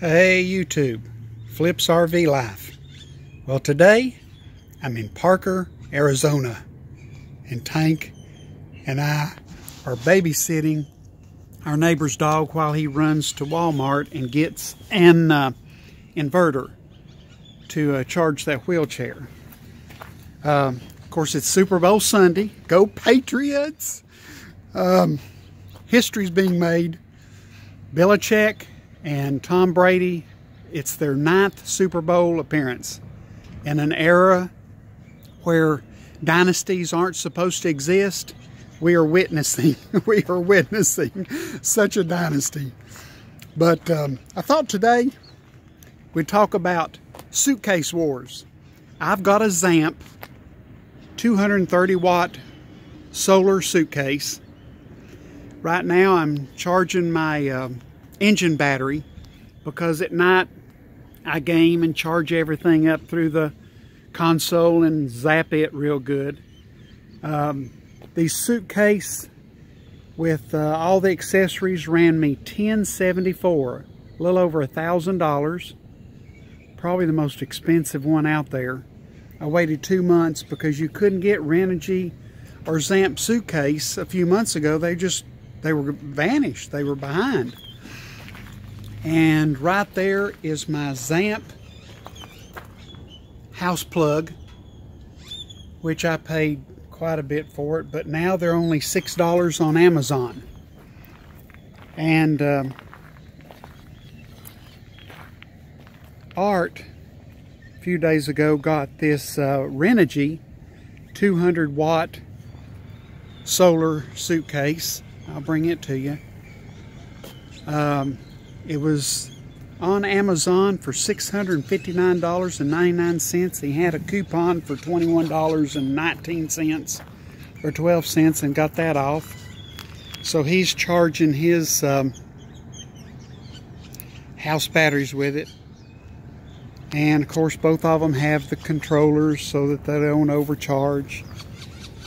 Hey YouTube, Flips RV Life. Well today I'm in Parker, Arizona and Tank and I are babysitting our neighbor's dog while he runs to Walmart and gets an uh, inverter to uh, charge that wheelchair. Um, of course it's Super Bowl Sunday. Go Patriots! Um, history's being made. Belichick and Tom Brady, it's their ninth Super Bowl appearance in an era where dynasties aren't supposed to exist. We are witnessing, we are witnessing such a dynasty. But um, I thought today we'd talk about suitcase wars. I've got a Zamp 230 watt solar suitcase. Right now I'm charging my uh, engine battery because at night I game and charge everything up through the console and zap it real good. Um, the suitcase with uh, all the accessories ran me 1074 a little over a thousand dollars. Probably the most expensive one out there. I waited two months because you couldn't get Renogy or Zamp suitcase a few months ago. They just they were vanished. They were behind and right there is my Zamp house plug, which I paid quite a bit for it, but now they're only $6 on Amazon. And um, Art, a few days ago, got this uh, Renogy 200 watt solar suitcase. I'll bring it to you. Um, it was on Amazon for $659.99. He had a coupon for $21.19 or 12 cents and got that off. So he's charging his um, house batteries with it. And of course both of them have the controllers so that they don't overcharge.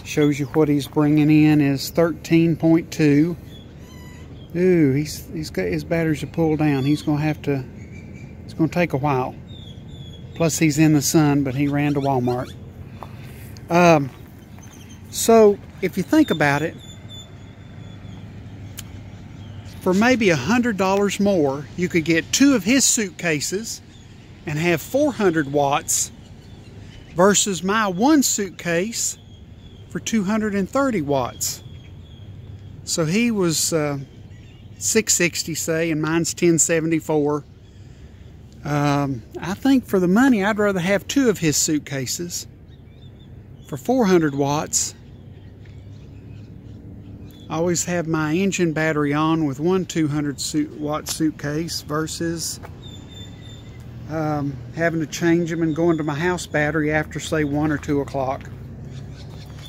Shows you what he's bringing in is 13.2 Ooh, he's he's got his batteries pulled down. He's gonna have to. It's gonna take a while. Plus, he's in the sun, but he ran to Walmart. Um, so if you think about it, for maybe a hundred dollars more, you could get two of his suitcases and have 400 watts versus my one suitcase for 230 watts. So he was uh, 660 say and mine's 1074 um, I think for the money I'd rather have two of his suitcases for 400 watts I always have my engine battery on with one 200 watt suitcase versus um, having to change them and going to my house battery after say 1 or 2 o'clock.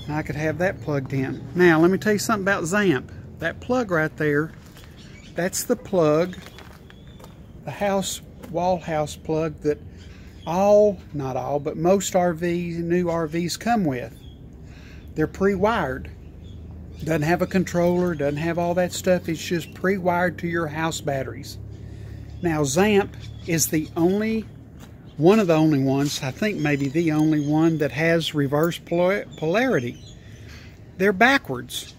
I could have that plugged in. Now let me tell you something about Zamp. That plug right there that's the plug, the house wall house plug that all, not all, but most RVs, new RVs come with. They're pre-wired. Doesn't have a controller, doesn't have all that stuff. It's just pre-wired to your house batteries. Now Zamp is the only, one of the only ones, I think maybe the only one that has reverse polarity. They're backwards.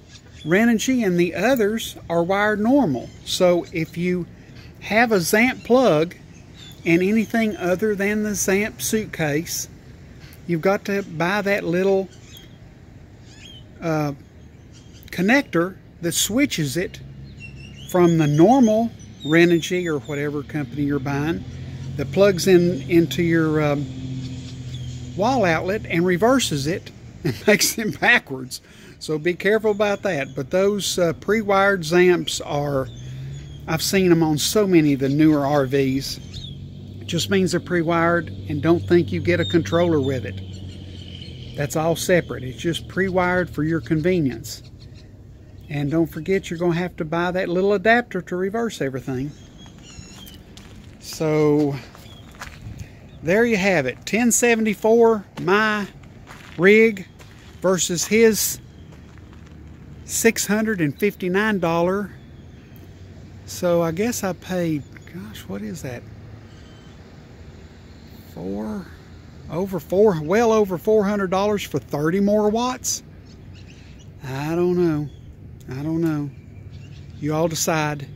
Renogy and the others are wired normal. So if you have a Zamp plug and anything other than the Zamp suitcase, you've got to buy that little uh, connector that switches it from the normal Renogy or whatever company you're buying that plugs in into your um, wall outlet and reverses it and makes them backwards. So be careful about that. But those uh, pre-wired Zamps are, I've seen them on so many of the newer RVs. It just means they're pre-wired and don't think you get a controller with it. That's all separate. It's just pre-wired for your convenience. And don't forget you're going to have to buy that little adapter to reverse everything. So there you have it. 1074 my rig versus his $659. So I guess I paid, gosh, what is that? Four, over four, well over $400 for 30 more watts? I don't know. I don't know. You all decide.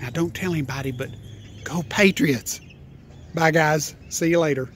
Now, don't tell anybody, but go Patriots. Bye, guys. See you later.